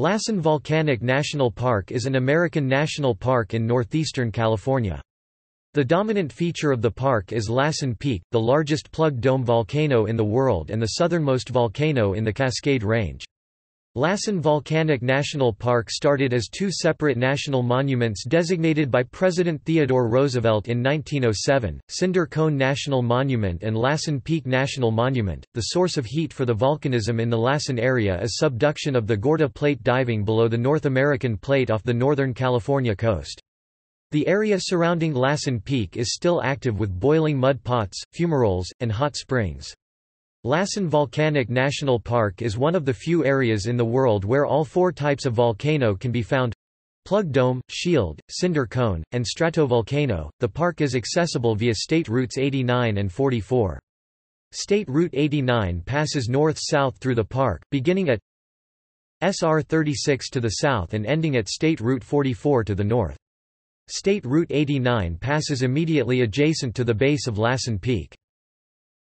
Lassen Volcanic National Park is an American national park in northeastern California. The dominant feature of the park is Lassen Peak, the largest plug dome volcano in the world and the southernmost volcano in the Cascade Range. Lassen Volcanic National Park started as two separate national monuments designated by President Theodore Roosevelt in 1907, Cinder Cone National Monument and Lassen Peak National Monument. The source of heat for the volcanism in the Lassen area is subduction of the Gorda Plate diving below the North American Plate off the northern California coast. The area surrounding Lassen Peak is still active with boiling mud pots, fumaroles, and hot springs. Lassen Volcanic National Park is one of the few areas in the world where all four types of volcano can be found plug dome, shield, cinder cone, and stratovolcano. The park is accessible via State Routes 89 and 44. State Route 89 passes north-south through the park, beginning at SR 36 to the south and ending at State Route 44 to the north. State Route 89 passes immediately adjacent to the base of Lassen Peak.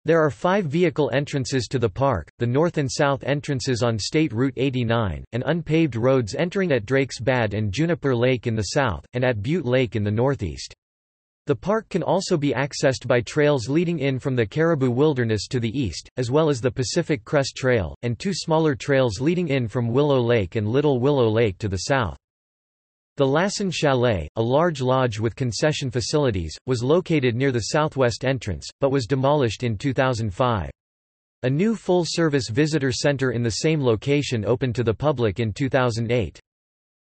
There are five vehicle entrances to the park, the north and south entrances on State Route 89, and unpaved roads entering at Drakesbad and Juniper Lake in the south, and at Butte Lake in the northeast. The park can also be accessed by trails leading in from the Caribou Wilderness to the east, as well as the Pacific Crest Trail, and two smaller trails leading in from Willow Lake and Little Willow Lake to the south. The Lassen Chalet, a large lodge with concession facilities, was located near the southwest entrance, but was demolished in 2005. A new full-service visitor center in the same location opened to the public in 2008.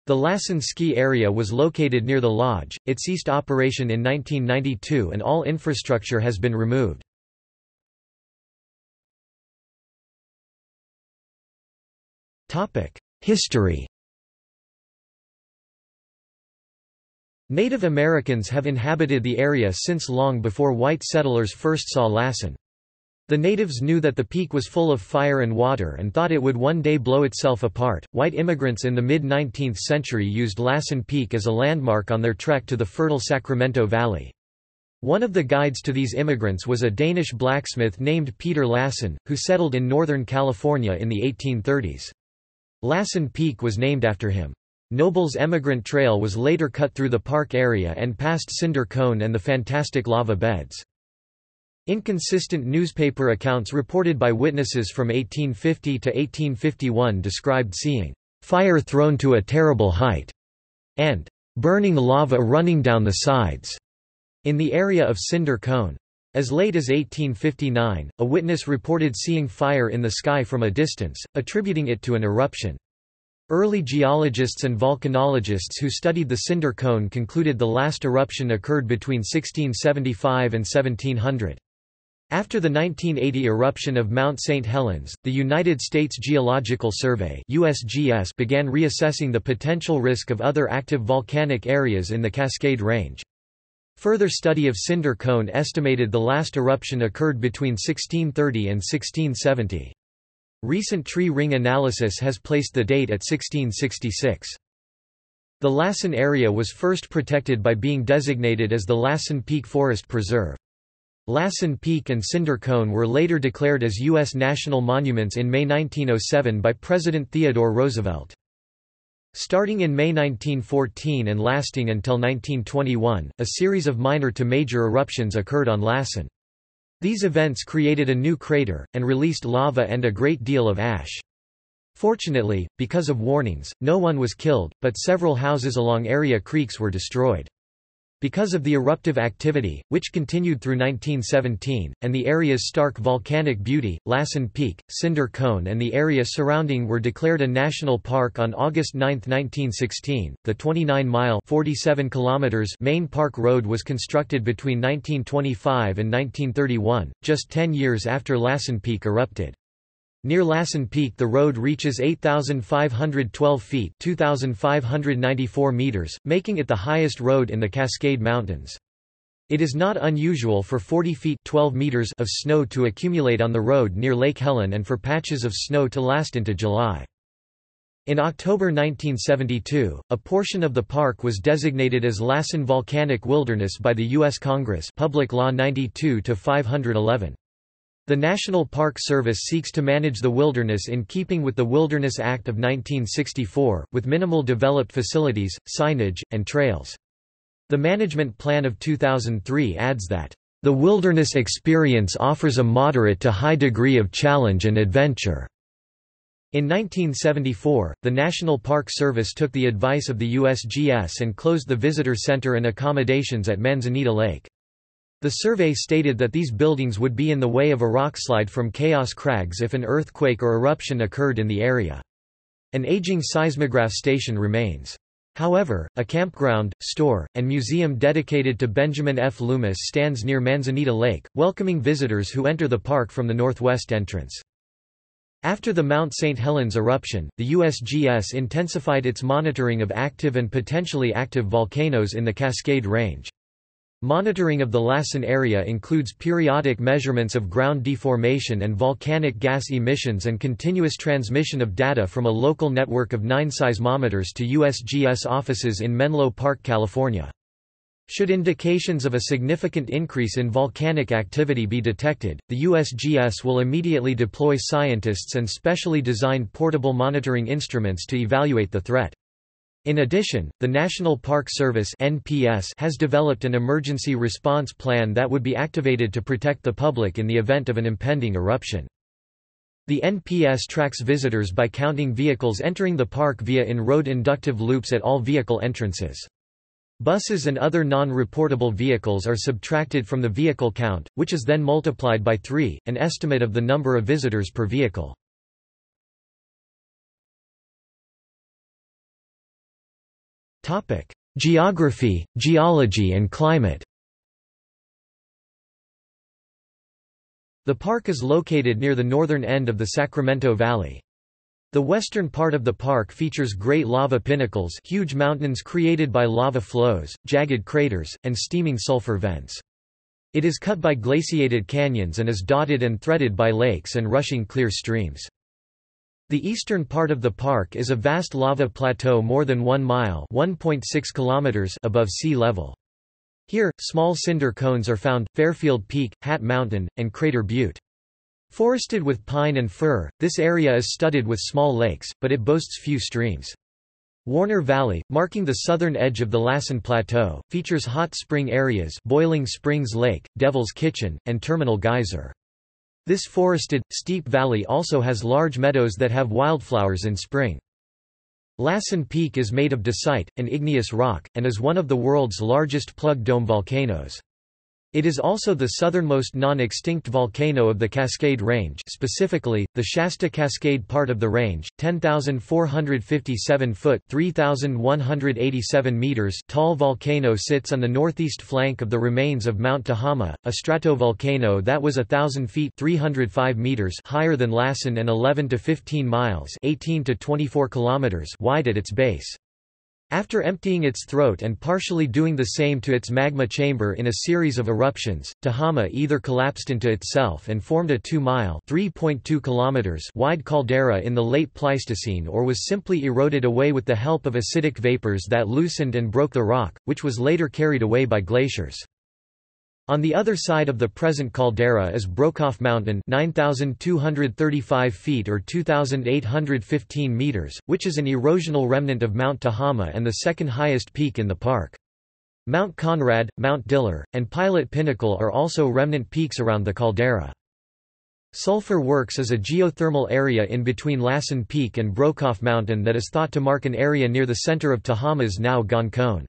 The Lassen ski area was located near the lodge, it ceased operation in 1992 and all infrastructure has been removed. History Native Americans have inhabited the area since long before white settlers first saw Lassen. The natives knew that the peak was full of fire and water and thought it would one day blow itself apart. White immigrants in the mid 19th century used Lassen Peak as a landmark on their trek to the fertile Sacramento Valley. One of the guides to these immigrants was a Danish blacksmith named Peter Lassen, who settled in Northern California in the 1830s. Lassen Peak was named after him. Noble's Emigrant Trail was later cut through the park area and past Cinder Cone and the fantastic lava beds. Inconsistent newspaper accounts reported by witnesses from 1850 to 1851 described seeing fire thrown to a terrible height and burning lava running down the sides in the area of Cinder Cone. As late as 1859, a witness reported seeing fire in the sky from a distance, attributing it to an eruption. Early geologists and volcanologists who studied the cinder cone concluded the last eruption occurred between 1675 and 1700. After the 1980 eruption of Mount St. Helens, the United States Geological Survey USGS began reassessing the potential risk of other active volcanic areas in the Cascade Range. Further study of cinder cone estimated the last eruption occurred between 1630 and 1670. Recent tree ring analysis has placed the date at 1666. The Lassen area was first protected by being designated as the Lassen Peak Forest Preserve. Lassen Peak and Cinder Cone were later declared as U.S. national monuments in May 1907 by President Theodore Roosevelt. Starting in May 1914 and lasting until 1921, a series of minor to major eruptions occurred on Lassen. These events created a new crater, and released lava and a great deal of ash. Fortunately, because of warnings, no one was killed, but several houses along area creeks were destroyed. Because of the eruptive activity, which continued through 1917, and the area's stark volcanic beauty, Lassen Peak, Cinder Cone and the area surrounding were declared a national park on August 9, 1916. The 29-mile (47 kilometers) main park road was constructed between 1925 and 1931, just 10 years after Lassen Peak erupted. Near Lassen Peak the road reaches 8,512 feet 2,594 meters, making it the highest road in the Cascade Mountains. It is not unusual for 40 feet 12 meters of snow to accumulate on the road near Lake Helen and for patches of snow to last into July. In October 1972, a portion of the park was designated as Lassen Volcanic Wilderness by the U.S. Congress Public Law 92-511. The National Park Service seeks to manage the wilderness in keeping with the Wilderness Act of 1964, with minimal developed facilities, signage, and trails. The Management Plan of 2003 adds that, "...the wilderness experience offers a moderate to high degree of challenge and adventure." In 1974, the National Park Service took the advice of the USGS and closed the visitor center and accommodations at Manzanita Lake. The survey stated that these buildings would be in the way of a rockslide from Chaos Crags if an earthquake or eruption occurred in the area. An aging seismograph station remains. However, a campground, store, and museum dedicated to Benjamin F. Loomis stands near Manzanita Lake, welcoming visitors who enter the park from the northwest entrance. After the Mount St. Helens eruption, the USGS intensified its monitoring of active and potentially active volcanoes in the Cascade Range. Monitoring of the Lassen area includes periodic measurements of ground deformation and volcanic gas emissions and continuous transmission of data from a local network of nine seismometers to USGS offices in Menlo Park, California. Should indications of a significant increase in volcanic activity be detected, the USGS will immediately deploy scientists and specially designed portable monitoring instruments to evaluate the threat. In addition, the National Park Service (NPS) has developed an emergency response plan that would be activated to protect the public in the event of an impending eruption. The NPS tracks visitors by counting vehicles entering the park via in-road inductive loops at all vehicle entrances. Buses and other non-reportable vehicles are subtracted from the vehicle count, which is then multiplied by 3, an estimate of the number of visitors per vehicle. Geography, geology and climate The park is located near the northern end of the Sacramento Valley. The western part of the park features great lava pinnacles huge mountains created by lava flows, jagged craters, and steaming sulfur vents. It is cut by glaciated canyons and is dotted and threaded by lakes and rushing clear streams. The eastern part of the park is a vast lava plateau more than 1 mile kilometers above sea level. Here, small cinder cones are found, Fairfield Peak, Hat Mountain, and Crater Butte. Forested with pine and fir, this area is studded with small lakes, but it boasts few streams. Warner Valley, marking the southern edge of the Lassen Plateau, features hot spring areas Boiling Springs Lake, Devil's Kitchen, and Terminal Geyser. This forested, steep valley also has large meadows that have wildflowers in spring. Lassen Peak is made of dacite, an igneous rock, and is one of the world's largest plug dome volcanoes. It is also the southernmost non-extinct volcano of the Cascade Range specifically, the Shasta Cascade part of the range, 10,457 foot 3,187 meters tall volcano sits on the northeast flank of the remains of Mount Tehama, a stratovolcano that was thousand feet 305 meters higher than Lassen and 11 to 15 miles 18 to 24 kilometers wide at its base. After emptying its throat and partially doing the same to its magma chamber in a series of eruptions, Tehama either collapsed into itself and formed a 2-mile wide caldera in the late Pleistocene or was simply eroded away with the help of acidic vapors that loosened and broke the rock, which was later carried away by glaciers. On the other side of the present caldera is Brokeoff Mountain 9,235 feet or 2,815 meters, which is an erosional remnant of Mount Tehama and the second highest peak in the park. Mount Conrad, Mount Diller, and Pilot Pinnacle are also remnant peaks around the caldera. Sulphur Works is a geothermal area in between Lassen Peak and Brokeoff Mountain that is thought to mark an area near the center of Tehama's now gone cone.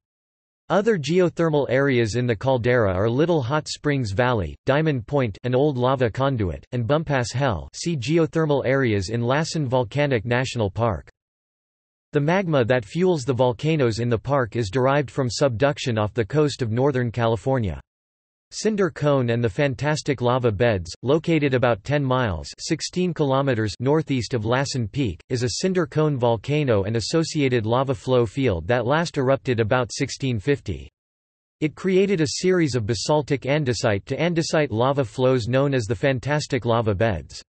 Other geothermal areas in the caldera are Little Hot Springs Valley, Diamond Point an old lava conduit, and Bumpass Hell see geothermal areas in Lassen Volcanic National Park. The magma that fuels the volcanoes in the park is derived from subduction off the coast of Northern California. Cinder Cone and the Fantastic Lava Beds, located about 10 miles 16 kilometers northeast of Lassen Peak, is a cinder cone volcano and associated lava flow field that last erupted about 1650. It created a series of basaltic andesite to andesite lava flows known as the Fantastic Lava Beds.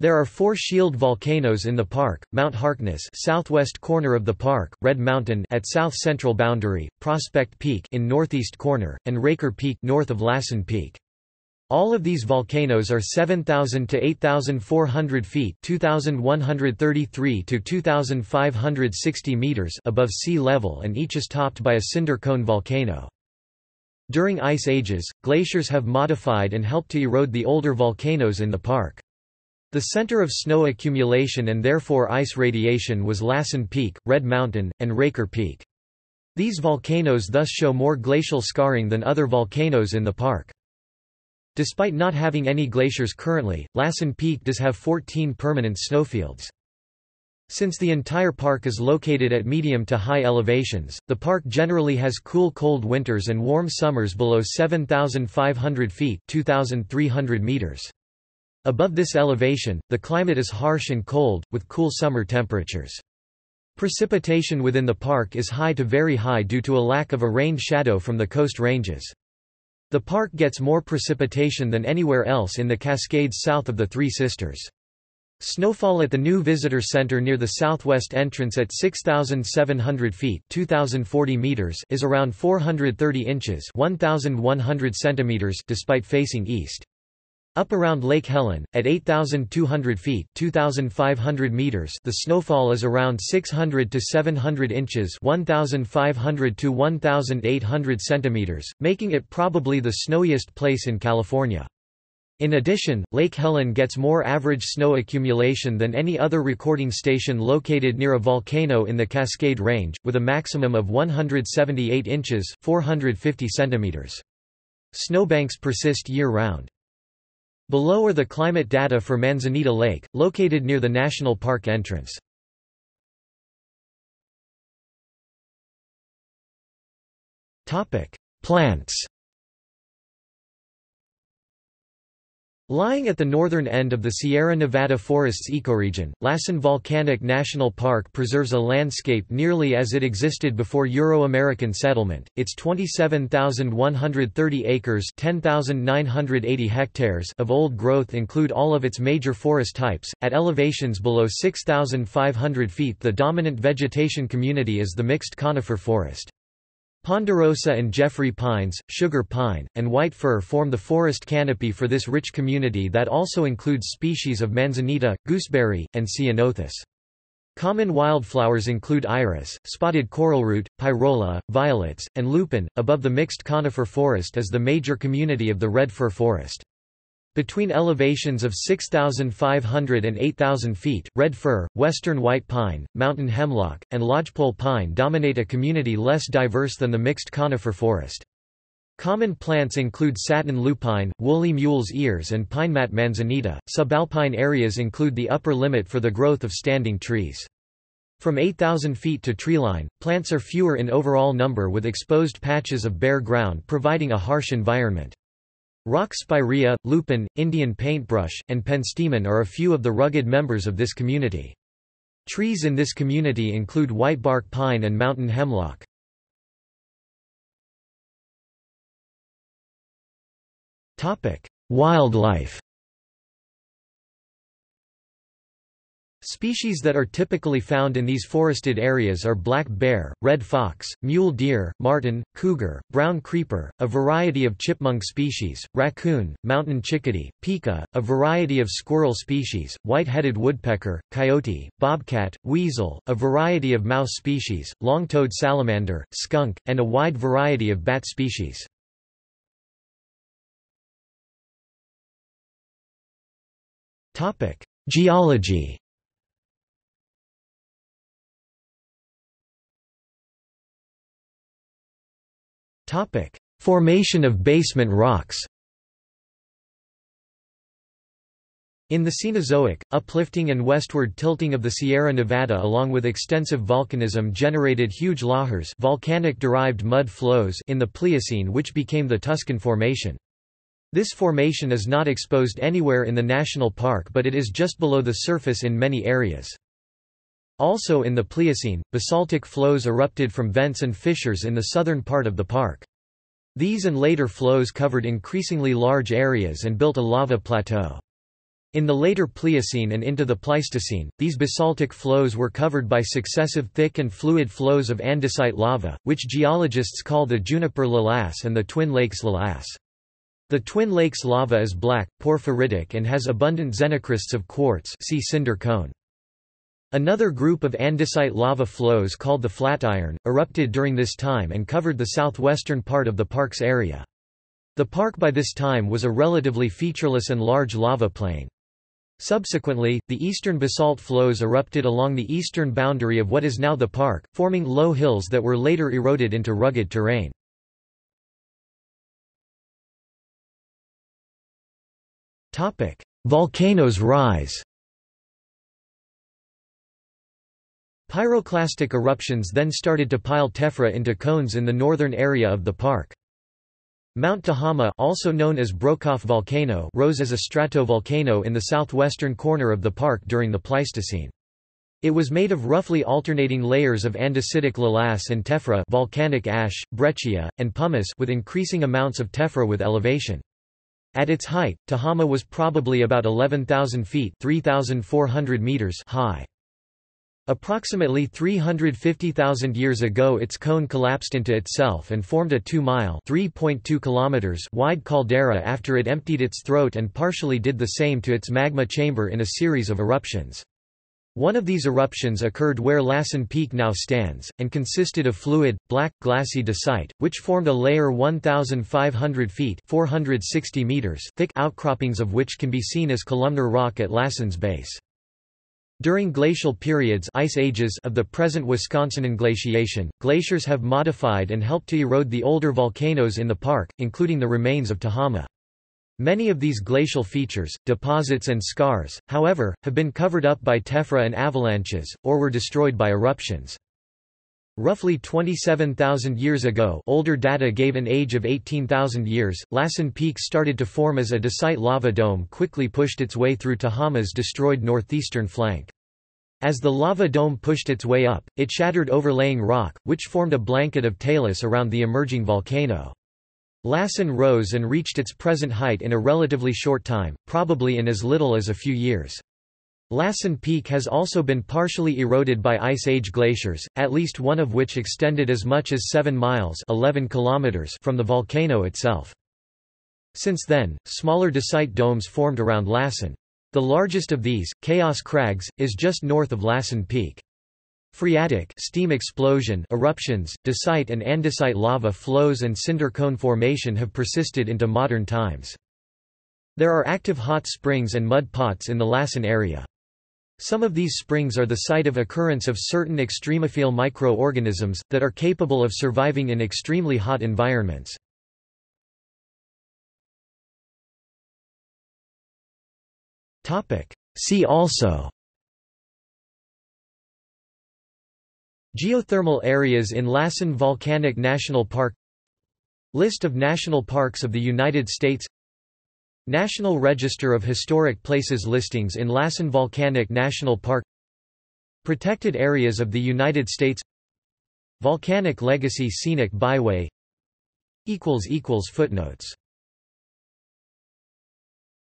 There are four shield volcanoes in the park, Mount Harkness southwest corner of the park, Red Mountain at south-central boundary, Prospect Peak in northeast corner, and Raker Peak north of Lassen Peak. All of these volcanoes are 7,000 to 8,400 feet 2,133 to 2,560 meters above sea level and each is topped by a cinder cone volcano. During ice ages, glaciers have modified and helped to erode the older volcanoes in the park. The center of snow accumulation and therefore ice radiation was Lassen Peak, Red Mountain, and Raker Peak. These volcanoes thus show more glacial scarring than other volcanoes in the park. Despite not having any glaciers currently, Lassen Peak does have 14 permanent snowfields. Since the entire park is located at medium to high elevations, the park generally has cool cold winters and warm summers below 7,500 feet 2,300 meters. Above this elevation, the climate is harsh and cold, with cool summer temperatures. Precipitation within the park is high to very high due to a lack of a rain shadow from the coast ranges. The park gets more precipitation than anywhere else in the Cascades south of the Three Sisters. Snowfall at the new visitor center near the southwest entrance at 6,700 feet 2,040 meters is around 430 inches 1,100 centimeters despite facing east. Up around Lake Helen, at 8,200 feet 2,500 meters the snowfall is around 600 to 700 inches 1,500 to 1,800 centimeters, making it probably the snowiest place in California. In addition, Lake Helen gets more average snow accumulation than any other recording station located near a volcano in the Cascade Range, with a maximum of 178 inches 450 centimeters. Snowbanks persist year-round. Below are the climate data for Manzanita Lake, located near the national park entrance. Plants Lying at the northern end of the Sierra Nevada forests ecoregion, Lassen Volcanic National Park preserves a landscape nearly as it existed before Euro-American settlement. Its 27,130 acres (10,980 hectares) of old growth include all of its major forest types. At elevations below 6,500 feet, the dominant vegetation community is the mixed conifer forest. Ponderosa and Jeffrey pines, sugar pine, and white fir form the forest canopy for this rich community that also includes species of manzanita, gooseberry, and ceanothus. Common wildflowers include iris, spotted coralroot, pyrola, violets, and lupin. Above the mixed conifer forest is the major community of the red fir forest. Between elevations of 6,500 and 8,000 feet, red fir, western white pine, mountain hemlock, and lodgepole pine dominate a community less diverse than the mixed conifer forest. Common plants include satin lupine, woolly mule's ears and pinemat manzanita. Subalpine areas include the upper limit for the growth of standing trees. From 8,000 feet to treeline, plants are fewer in overall number with exposed patches of bare ground providing a harsh environment. Rock spirea, lupin, Indian paintbrush, and penstemon are a few of the rugged members of this community. Trees in this community include whitebark pine and mountain hemlock. Wildlife Species that are typically found in these forested areas are black bear, red fox, mule deer, marten, cougar, brown creeper, a variety of chipmunk species, raccoon, mountain chickadee, pika, a variety of squirrel species, white-headed woodpecker, coyote, bobcat, weasel, a variety of mouse species, long-toed salamander, skunk, and a wide variety of bat species. Geology Topic: Formation of basement rocks. In the Cenozoic, uplifting and westward tilting of the Sierra Nevada along with extensive volcanism generated huge lahars volcanic-derived mud flows in the Pliocene which became the Tuscan Formation. This formation is not exposed anywhere in the national park but it is just below the surface in many areas. Also in the Pliocene, basaltic flows erupted from vents and fissures in the southern part of the park. These and later flows covered increasingly large areas and built a lava plateau. In the later Pliocene and into the Pleistocene, these basaltic flows were covered by successive thick and fluid flows of andesite lava, which geologists call the Juniper Lavas and the Twin Lakes Lavas. The Twin Lakes lava is black, porphyritic and has abundant xenocrysts of quartz see cinder cone. Another group of andesite lava flows called the Flatiron, erupted during this time and covered the southwestern part of the park's area. The park by this time was a relatively featureless and large lava plain. Subsequently, the eastern basalt flows erupted along the eastern boundary of what is now the park, forming low hills that were later eroded into rugged terrain. Volcanoes rise Pyroclastic eruptions then started to pile tephra into cones in the northern area of the park. Mount Tehama also known as Brokeoff Volcano rose as a stratovolcano in the southwestern corner of the park during the Pleistocene. It was made of roughly alternating layers of andesitic lavas and tephra volcanic ash, breccia, and pumice with increasing amounts of tephra with elevation. At its height, Tehama was probably about 11,000 feet 3,400 meters high. Approximately 350,000 years ago its cone collapsed into itself and formed a 2-mile wide caldera after it emptied its throat and partially did the same to its magma chamber in a series of eruptions. One of these eruptions occurred where Lassen Peak now stands, and consisted of fluid, black, glassy dacite, which formed a layer 1,500 feet 460 meters thick outcroppings of which can be seen as columnar rock at Lassen's base. During glacial periods ice ages of the present Wisconsin glaciation, glaciers have modified and helped to erode the older volcanoes in the park, including the remains of Tehama. Many of these glacial features, deposits and scars, however, have been covered up by tephra and avalanches, or were destroyed by eruptions. Roughly 27,000 years ago older data gave an age of 18,000 years, Lassen Peak started to form as a dacite lava dome quickly pushed its way through Tehama's destroyed northeastern flank. As the lava dome pushed its way up, it shattered overlaying rock, which formed a blanket of talus around the emerging volcano. Lassen rose and reached its present height in a relatively short time, probably in as little as a few years. Lassen Peak has also been partially eroded by Ice Age glaciers, at least one of which extended as much as 7 miles 11 kilometers from the volcano itself. Since then, smaller dacite domes formed around Lassen. The largest of these, Chaos Crags, is just north of Lassen Peak. Phreatic steam explosion eruptions, dacite and andesite lava flows and cinder cone formation have persisted into modern times. There are active hot springs and mud pots in the Lassen area. Some of these springs are the site of occurrence of certain extremophile microorganisms, that are capable of surviving in extremely hot environments. See also Geothermal areas in Lassen Volcanic National Park List of national parks of the United States National Register of Historic Places listings in Lassen Volcanic National Park. Protected areas of the United States. Volcanic Legacy Scenic Byway. Footnotes